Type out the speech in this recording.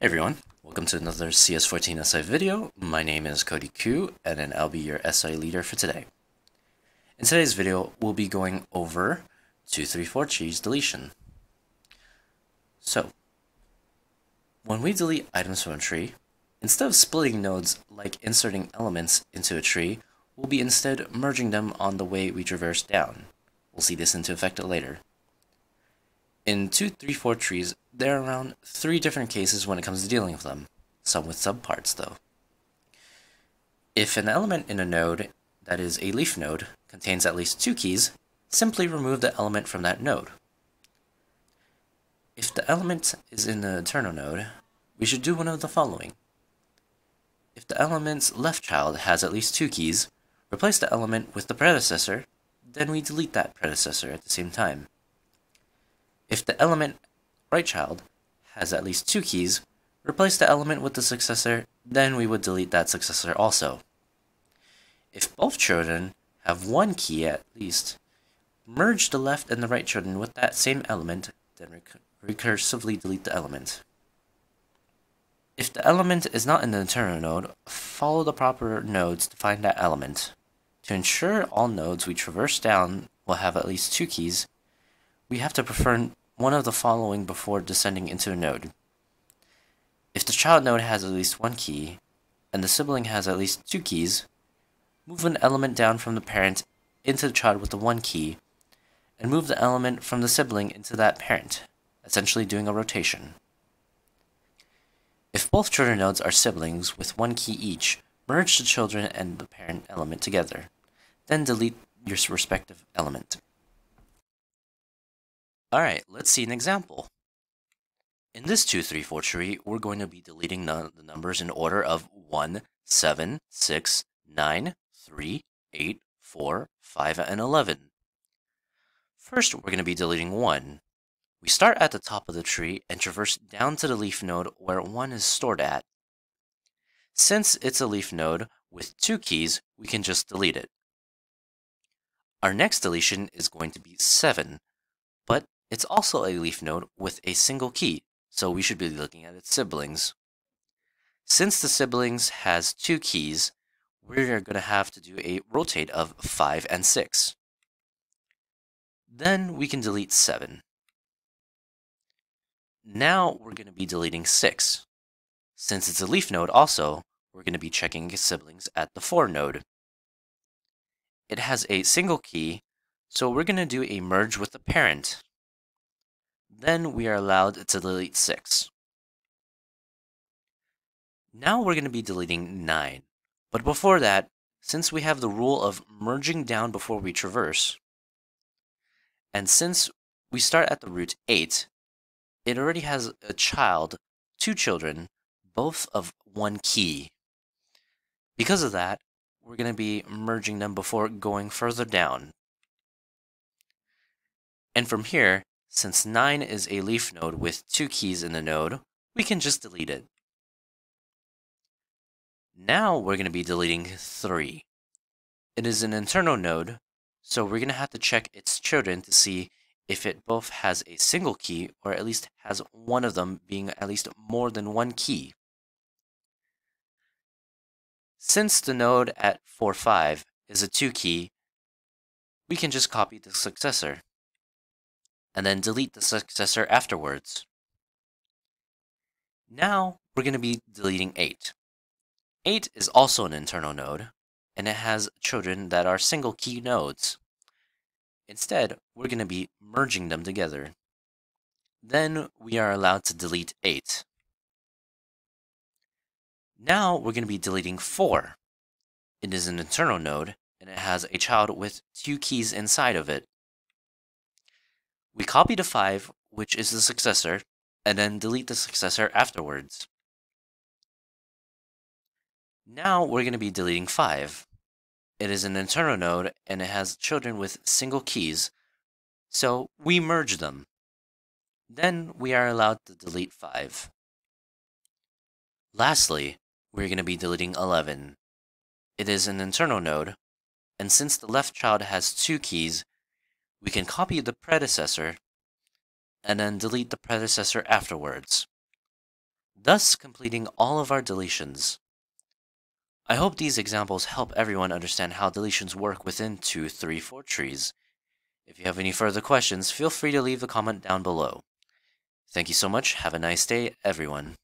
Hey everyone, welcome to another CS14 SI video. My name is Cody Khuu, and I'll be your SI leader for today. In today's video, we'll be going over 234 trees deletion. So, when we delete items from a tree, instead of splitting nodes like inserting elements into a tree, we'll be instead merging them on the way we traverse down. We'll see this into effect later. In 234 trees, there are around three different cases when it comes to dealing with them, some with subparts though. If an element in a node that is a leaf node contains at least two keys, simply remove the element from that node. If the element is in the internal node, we should do one of the following. If the element's left child has at least two keys, replace the element with the predecessor, then we delete that predecessor at the same time. If the element right child has at least two keys, replace the element with the successor, then we would delete that successor also. If both children have one key at least, merge the left and the right children with that same element, then rec recursively delete the element. If the element is not in the internal node, follow the proper nodes to find that element. To ensure all nodes we traverse down will have at least two keys, we have to prefer one of the following before descending into a node. If the child node has at least one key, and the sibling has at least two keys, move an element down from the parent into the child with the one key, and move the element from the sibling into that parent, essentially doing a rotation. If both children nodes are siblings with one key each, merge the children and the parent element together. Then delete your respective element. Alright, let's see an example. In this 234 tree, we're going to be deleting the, the numbers in order of 1, 7, 6, 9, 3, 8, 4, 5, and 11. First, we're going to be deleting 1. We start at the top of the tree and traverse down to the leaf node where 1 is stored at. Since it's a leaf node with two keys, we can just delete it. Our next deletion is going to be 7, but it's also a leaf node with a single key, so we should be looking at its siblings. Since the siblings has two keys, we're going to have to do a rotate of 5 and 6. Then we can delete 7. Now we're going to be deleting 6. Since it's a leaf node also, we're going to be checking siblings at the 4 node. It has a single key, so we're going to do a merge with the parent. Then we are allowed to delete 6. Now we're going to be deleting 9. But before that, since we have the rule of merging down before we traverse, and since we start at the root 8, it already has a child, two children, both of one key. Because of that, we're going to be merging them before going further down. And from here, since 9 is a leaf node with two keys in the node, we can just delete it. Now we're going to be deleting 3. It is an internal node, so we're going to have to check its children to see if it both has a single key or at least has one of them being at least more than one key. Since the node at 4, 5 is a 2 key, we can just copy the successor and then delete the successor afterwards. Now we're going to be deleting 8. 8 is also an internal node, and it has children that are single key nodes. Instead, we're going to be merging them together. Then we are allowed to delete 8. Now we're going to be deleting 4. It is an internal node, and it has a child with two keys inside of it. We copy the 5, which is the successor, and then delete the successor afterwards. Now we're going to be deleting 5. It is an internal node, and it has children with single keys, so we merge them. Then we are allowed to delete 5. Lastly, we're going to be deleting 11. It is an internal node, and since the left child has two keys, we can copy the predecessor and then delete the predecessor afterwards. thus completing all of our deletions. I hope these examples help everyone understand how deletions work within 2, 3, 4 trees. If you have any further questions, feel free to leave a comment down below. Thank you so much. Have a nice day, everyone.